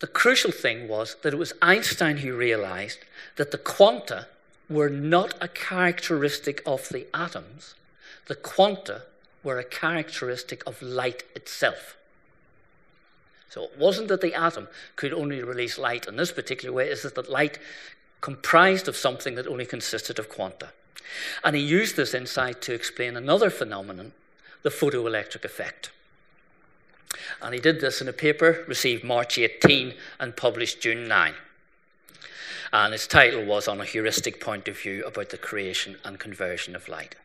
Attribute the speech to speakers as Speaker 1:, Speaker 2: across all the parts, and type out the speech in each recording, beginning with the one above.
Speaker 1: the crucial thing was that it was Einstein who realized that the quanta were not a characteristic of the atoms, the quanta were a characteristic of light itself. So it wasn't that the atom could only release light in this particular way, it's that light comprised of something that only consisted of quanta. And he used this insight to explain another phenomenon, the photoelectric effect. And he did this in a paper received March 18 and published June 9. And its title was On a Heuristic Point of View about the Creation and Conversion of Light.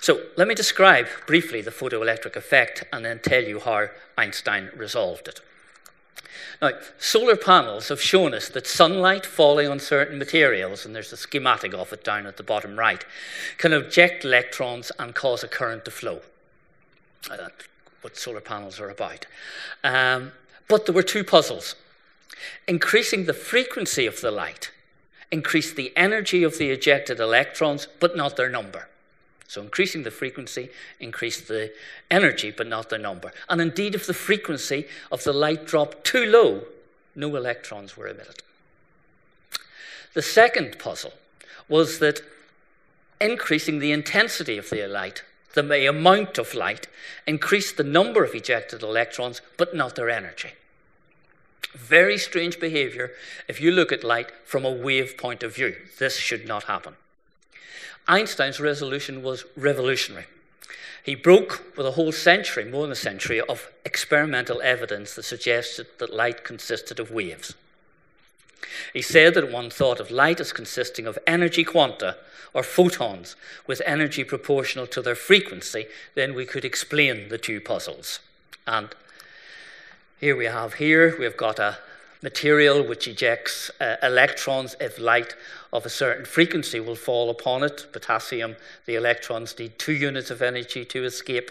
Speaker 1: So let me describe briefly the photoelectric effect and then tell you how Einstein resolved it. Now, solar panels have shown us that sunlight falling on certain materials, and there's a schematic of it down at the bottom right, can eject electrons and cause a current to flow. That's what solar panels are about. Um, but there were two puzzles. Increasing the frequency of the light increased the energy of the ejected electrons, but not their number. So increasing the frequency increased the energy, but not the number. And indeed, if the frequency of the light dropped too low, no electrons were emitted. The second puzzle was that increasing the intensity of the light, the amount of light, increased the number of ejected electrons, but not their energy. Very strange behavior if you look at light from a wave point of view. This should not happen. Einstein's resolution was revolutionary. He broke with a whole century, more than a century, of experimental evidence that suggested that light consisted of waves. He said that one thought of light as consisting of energy quanta, or photons, with energy proportional to their frequency, then we could explain the two puzzles. And here we have here, we've got a material which ejects uh, electrons if light of a certain frequency will fall upon it. Potassium, the electrons need two units of energy to escape.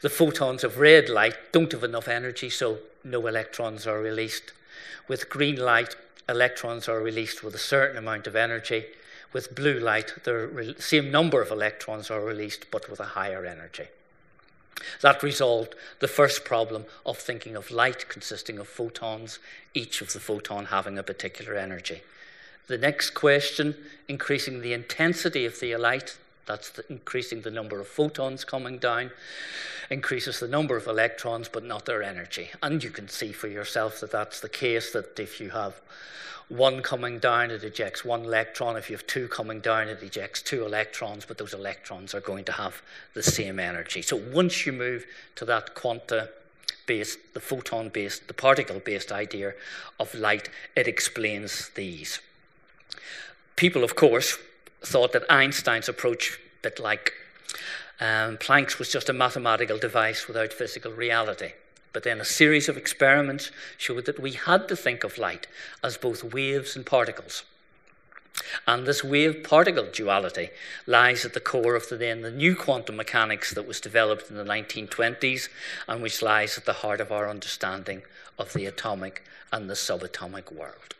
Speaker 1: The photons of red light don't have enough energy, so no electrons are released. With green light, electrons are released with a certain amount of energy. With blue light, the same number of electrons are released, but with a higher energy. That resolved the first problem of thinking of light consisting of photons, each of the photon having a particular energy. The next question, increasing the intensity of the light, that's the, increasing the number of photons coming down, increases the number of electrons, but not their energy. And you can see for yourself that that's the case, that if you have one coming down, it ejects one electron. If you have two coming down, it ejects two electrons, but those electrons are going to have the same energy. So once you move to that quanta based, the photon based, the particle based idea of light, it explains these. People, of course, thought that Einstein's approach, a bit like um, Planck's, was just a mathematical device without physical reality. But then a series of experiments showed that we had to think of light as both waves and particles. And this wave particle duality lies at the core of the, then the new quantum mechanics that was developed in the 1920s and which lies at the heart of our understanding of the atomic and the subatomic world.